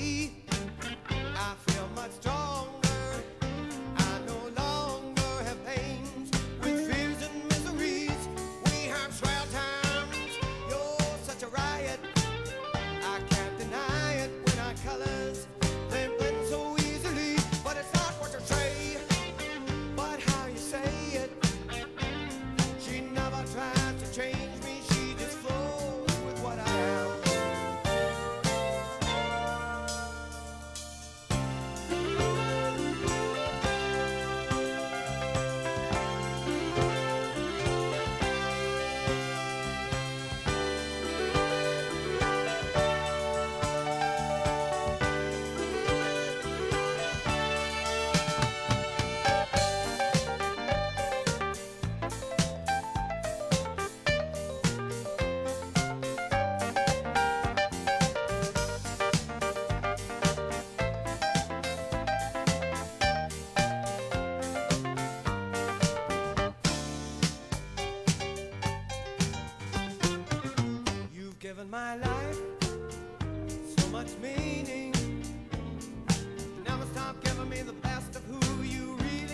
I feel much stronger. Now it's time giving me the best of who you really